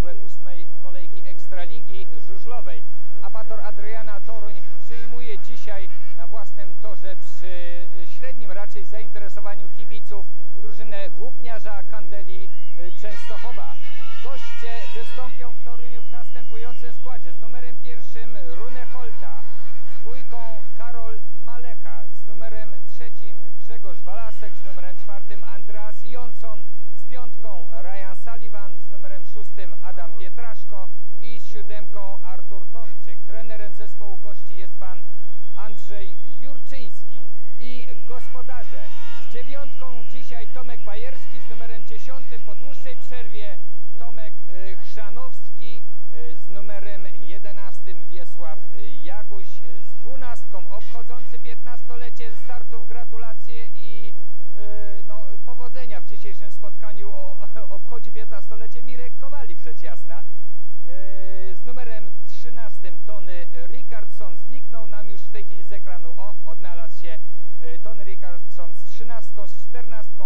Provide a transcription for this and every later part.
uległe ósmej kolejki Ekstraligi Żużlowej. Apator Adriana Toruń przyjmuje dzisiaj na własnym torze przy y, średnim raczej zainteresowaniu kibiców drużynę Włókniarza Kandeli y, Częstochowa. Goście wystąpią w Toruniu w następującym składzie z numerem pierwszym Rune Holta, z dwójką Karol Malecha, z numerem trzecim Grzegorz Walasek, z numerem czwartym Andreas Jonsson, z piątką Ryan szóstym Adam Pietraszko i siódemką Artur Tomczyk. Trenerem zespołu gości jest pan Andrzej Jurczyński i gospodarze z dziewiątką trzynastką z czternastką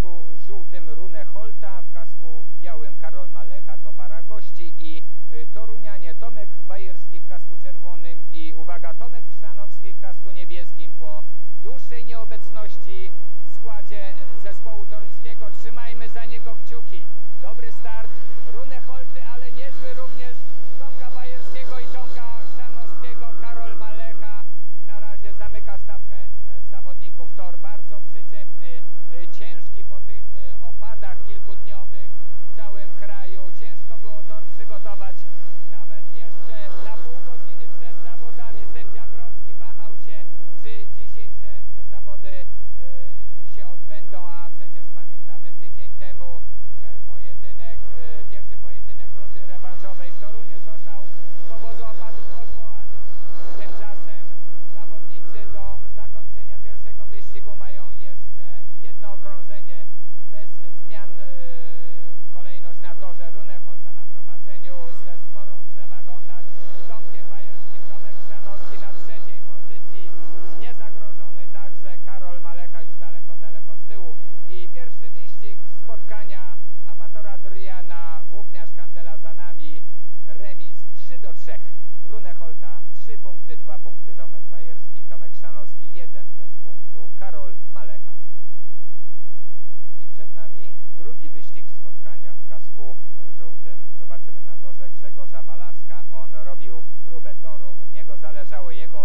kasku żółtym Rune Holta, w kasku białym Karol Malecha, Topara Gości i y, Torunianie Tomek Bajerski trzech. Runeholta 3 punkty, 2 punkty Tomek Bajerski, Tomek Szanowski 1 bez punktu, Karol Malecha. I przed nami drugi wyścig spotkania w kasku żółtym. Zobaczymy na torze Grzegorza Walaska. On robił próbę toru, od niego zależało jego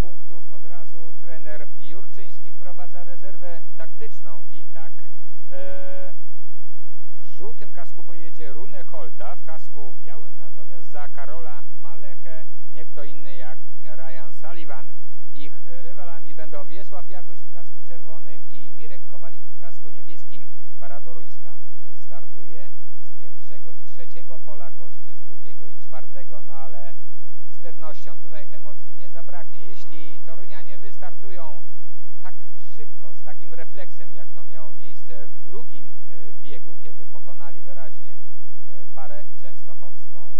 punktów od razu trener Jurczyński wprowadza rezerwę taktyczną i tak e, w żółtym kasku pojedzie Rune Holta, w kasku białym natomiast za Karola Malechę nie kto inny jak Ryan Sullivan. Ich rywalami będą Wiesław Jagoś w kasku czerwonym i Mirek Kowalik w kasku niebieskim. Para toruńska startuje z pierwszego i trzeciego pola, goście z drugiego i czwartego, no ale z pewnością tutaj emocje refleksem, jak to miało miejsce w drugim e, biegu, kiedy pokonali wyraźnie e, parę częstochowską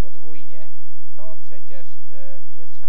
podwójnie, to przecież e, jest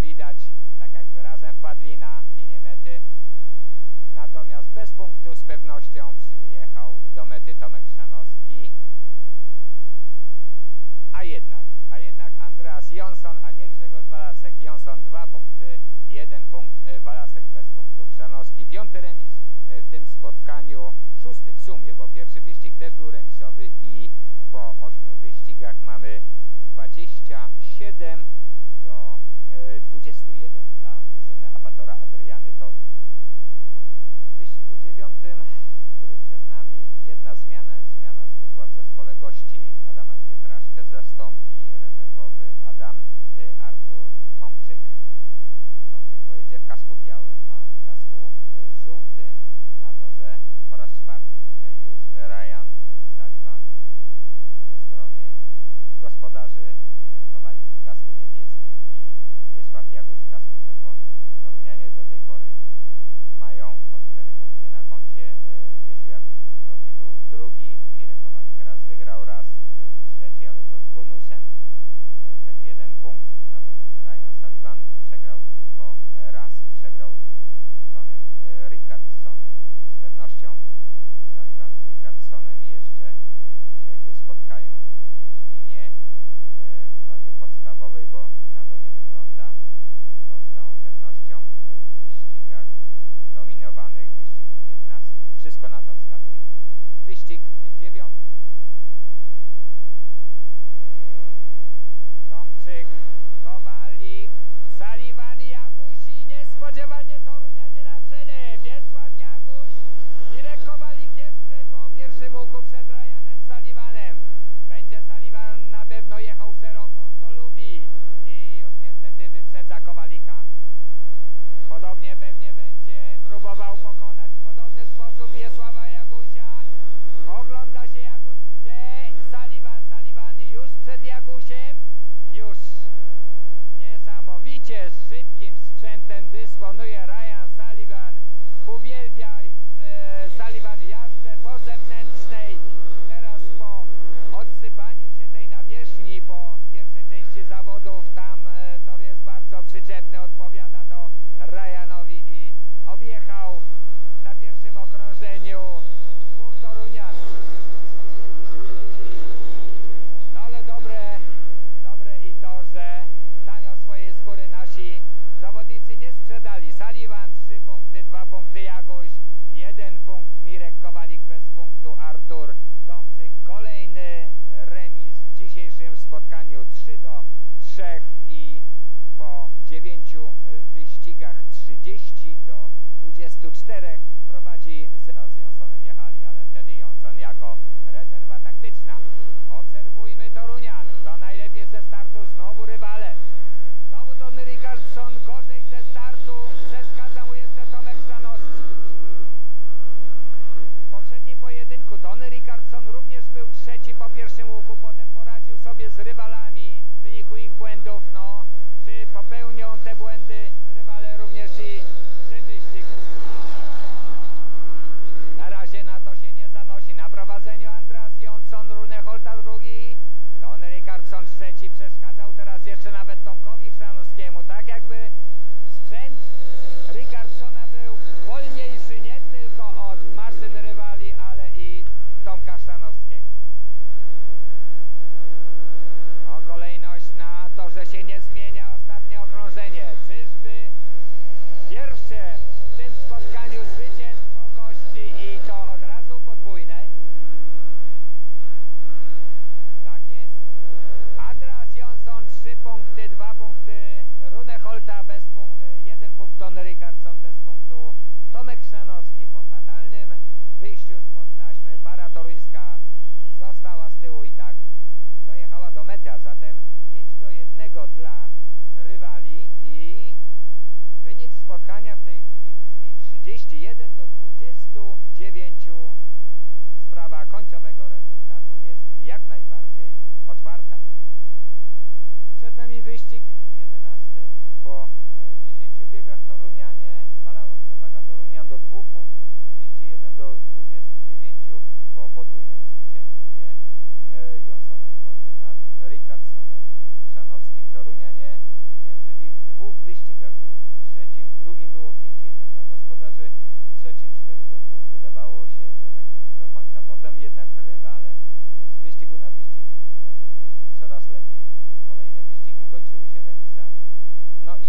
widać, tak jakby razem wpadli na linię mety. Natomiast bez punktu z pewnością przyjechał do mety Tomek Szanowski. A jednak, a jednak Andreas Jonsson, a nie Grzegorz Walasek. Jonsson dwa punkty, jeden punkt, e, Walasek bez punktu. Krzanowski piąty remis e, w tym spotkaniu, szósty w sumie, bo pierwszy wyścig też był remisowy i po ośmiu wyścigach mamy 27 do e, 21 dla drużyny Apatora Adriany Toruń. W wyścigu dziewiątym, który przed nami, jedna zmiana. Zmiana zwykła w zespole gości. Adama Pietraszkę zastąpi rezerwowy Adam e, Artur Tomczyk. Tomczyk pojedzie w kasku białym, a w kasku e, żółtym na to, że po raz czwarty dzisiaj już Ryan Sullivan ze strony gospodarzy Mirek Kowalik w kasku niebieskim. Mieczysław Jaguś w kasku czerwonym. Torunianie do tej pory mają po cztery punkty na koncie. E, Wiesiu Jaguś dwukrotnie był drugi, Mirek Kowalik raz wygrał, raz był trzeci, ale to z bonusem.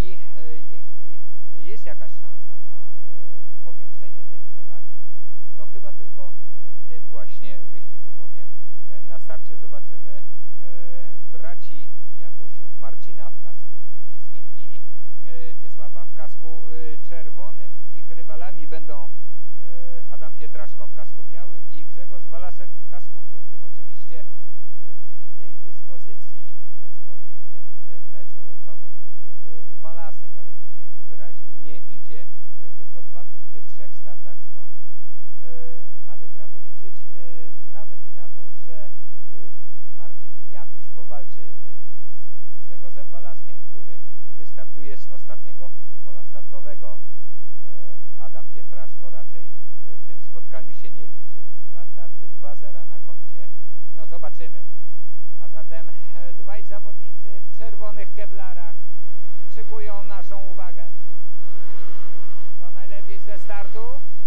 jeśli, e, jeśli jest jakaś szansa na e, powiększenie tej przewagi, to chyba tylko e, w tym właśnie wyścigu, bowiem na starcie zobaczymy braci Jagusiów, Marcina w kasku niebieskim i Wiesława w kasku czerwonym. Ich rywalami będą Adam Pietraszko w kasku białym i Grzegorz Walasek w kasku żółtym. Oczywiście przy innej dyspozycji zobaczymy. A zatem e, dwaj zawodnicy w czerwonych kevlarach przykują naszą uwagę. To najlepiej ze startu.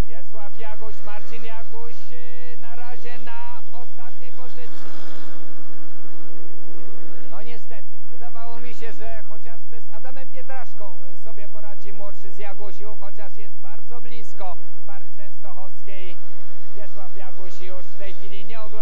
Wiesław Jaguś, Marcin Jaguś e, na razie na ostatniej pozycji. No niestety, wydawało mi się, że chociażby z Adamem Pietraszką e, sobie poradzi młodszy z Jagusiów, chociaż jest bardzo blisko pary częstochowskiej. Wiesław Jaguś już w tej chwili nie ogląda.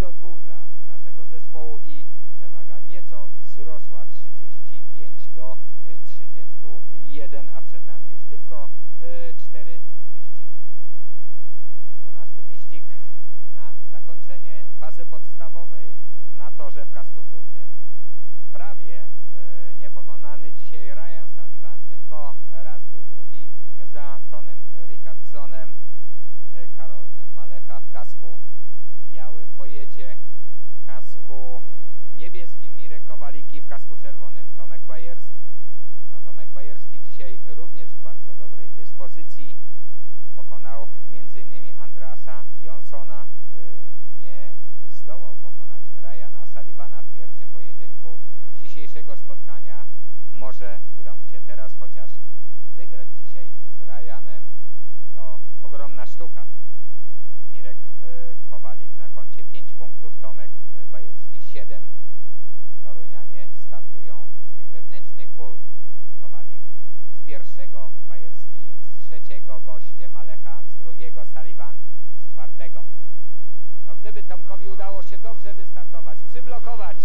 do 2 dla naszego zespołu i przewaga nieco wzrosła. się dobrze wystartować, przyblokować.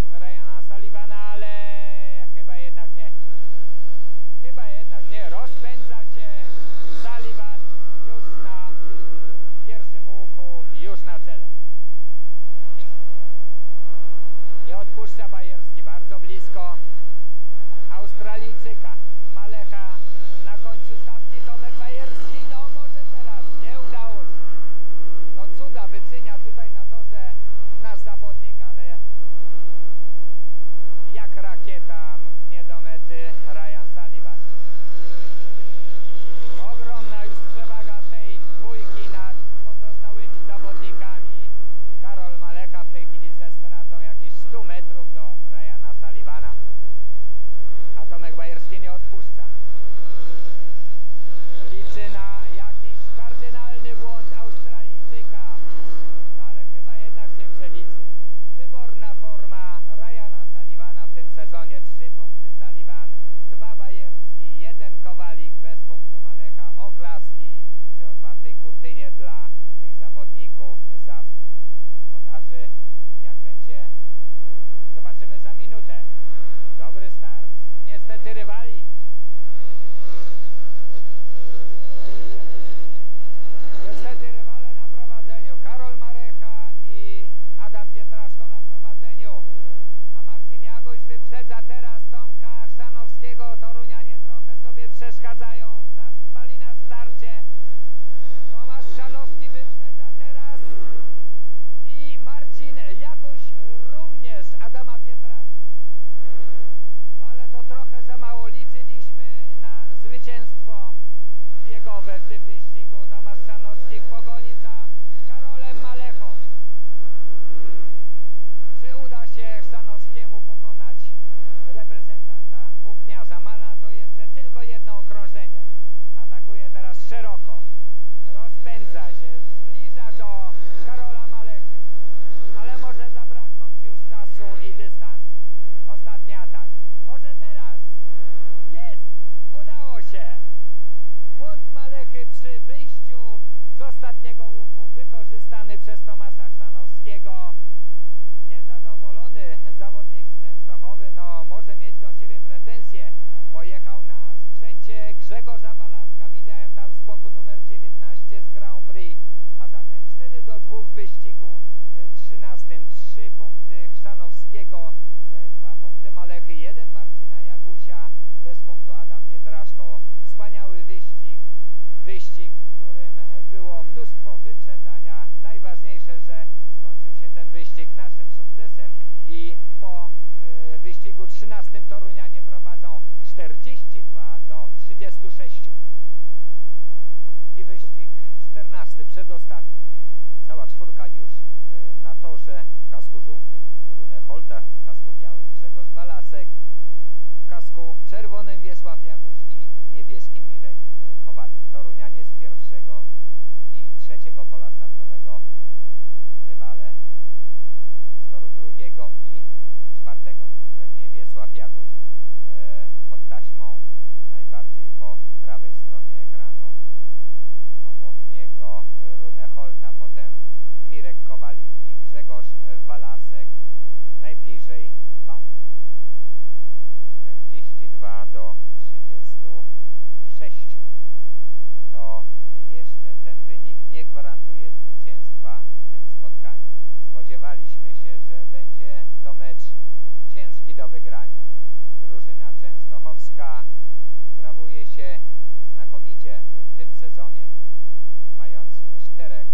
bliżej bandy. 42 do 36. To jeszcze ten wynik nie gwarantuje zwycięstwa w tym spotkaniu. Spodziewaliśmy się, że będzie to mecz ciężki do wygrania. Drużyna częstochowska sprawuje się znakomicie w tym sezonie, mając czterech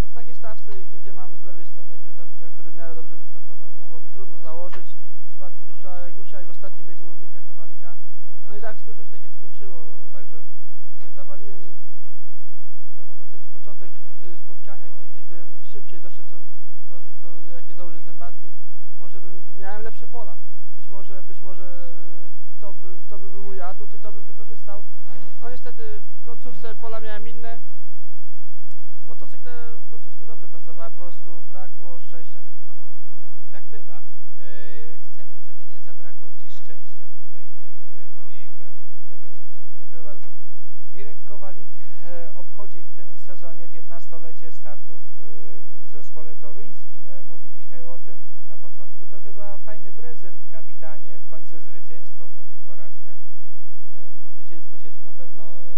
no w takiej stawce, gdzie mam z lewej strony jakiegoś zawodnika, który w miarę dobrze wystartował, bo było mi trudno założyć. W przypadku Wiesława Jagusia i w ostatnim biegu Mirka Kowalika. No i tak skończyło się tak jak skończyło, no. także y, zawaliłem, jak mogę ocenić, początek y, spotkania, gdzie, gdybym szybciej doszedł co, co, jakie założyć zębatki, może bym miałem lepsze pola. Być może, być może y, to by, to by był mój atut i to bym wykorzystał. No niestety w końcówce pola miałem inne. Motocykle w końcówce dobrze pasowały, po prostu brakło szczęścia chyba. Tak bywa. E, chcemy, żeby nie zabrakło Ci szczęścia w kolejnym e, turnieju Tego Ci życzę. Dziękuję bardzo. Mirek Kowalik e, obchodzi w tym sezonie 15-lecie startów w zespole toruńskim. Mówiliśmy o tym na początku. To chyba fajny prezent, kapitanie. W końcu zwycięstwo po tych porażkach. No, zwycięstwo cieszy na pewno. E,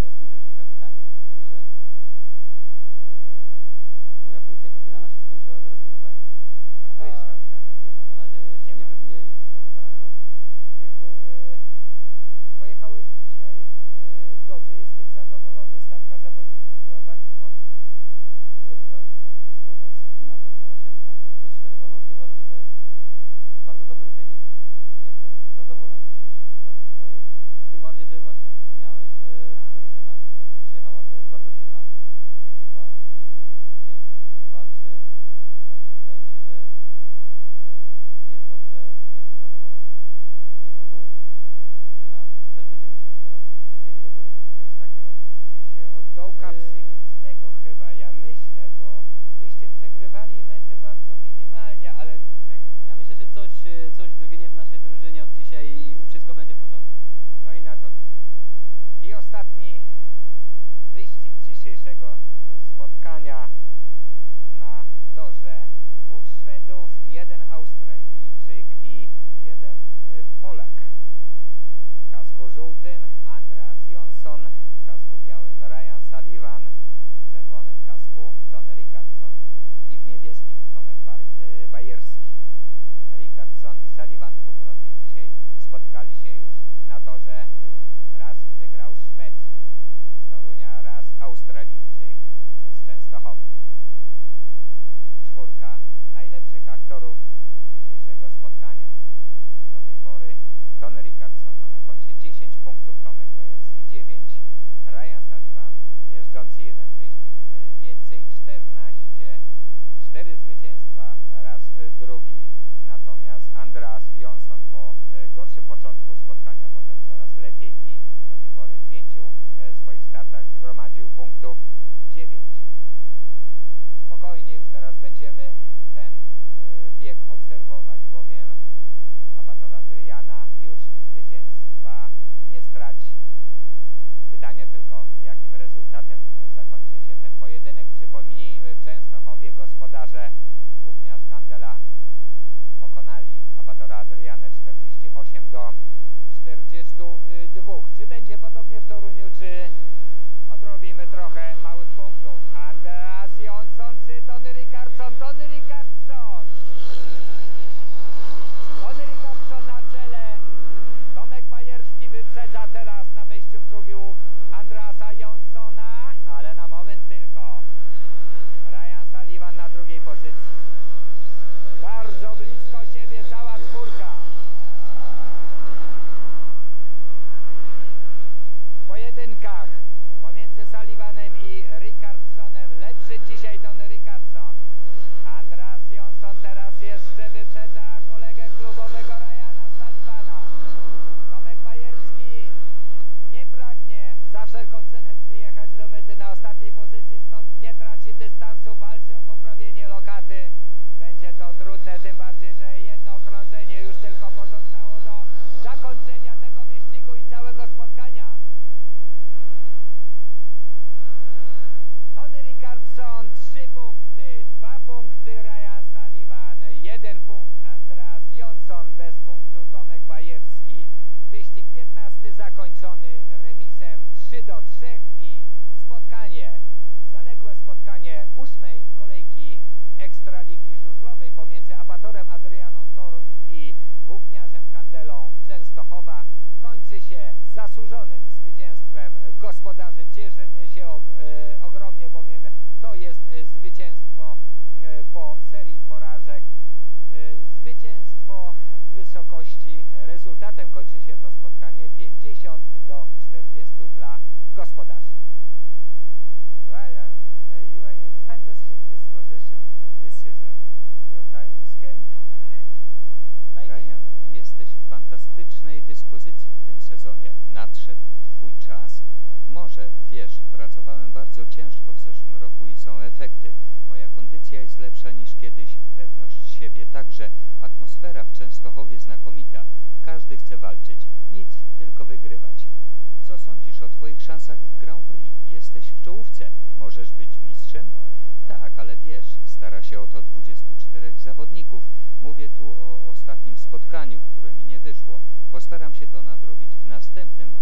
moja funkcja kapitana się skończyła, zrezygnowałem. A kto jest kapitanem? Nie ma, na razie jeszcze nie, nie, nie, nie został wybrany nowy. Mirku, y, pojechałeś dzisiaj y, dobrze, jest najlepszych aktorów dzisiejszego spotkania. Do tej pory Tony Richardson ma na koncie 10 punktów, Tomek Bajerski 9, Ryan Sullivan jeżdżący jeden wyścig y, więcej 14, 4 zwycięstwa, raz y, drugi, natomiast Andreas Johnson po y, gorszym początku spotkania, potem coraz lepiej i do tej pory w pięciu swoich startach zgromadził punktów 9. Spokojnie, już teraz będziemy ten e, bieg obserwować, bowiem Abator Adriana już zwycięstwa nie straci. Pytanie tylko, jakim rezultatem zakończy się ten pojedynek. Przypomnijmy, w Częstochowie gospodarze Włókniarz Kandela pokonali Abatora Adrianę 48 do 42. Czy będzie podobnie w Toruniu, czy odrobimy trochę rezultatem kończy się to spotkanie 50 do 40 dla gospodarzy. Ryan, uh, you are in fantastic disposition this season. Your time is came. Ryan, jesteś w fantastycznej dyspozycji w tym sezonie. Nadszedł Twój czas? Może, wiesz, pracowałem bardzo ciężko w zeszłym roku i są efekty. Moja kondycja jest lepsza niż kiedyś, pewność siebie także, atmosfera w Częstochowie znakomita. Każdy chce walczyć, nic, tylko wygrywać. Co sądzisz o Twoich szansach w Grand Prix? Jesteś w czołówce. Możesz być mistrzem? Tak, ale wiesz, stara się o to 24 zawodników. Mówię tu o ostatnim spotkaniu, które mi nie wyszło. Postaram się to nadrobić w następnym,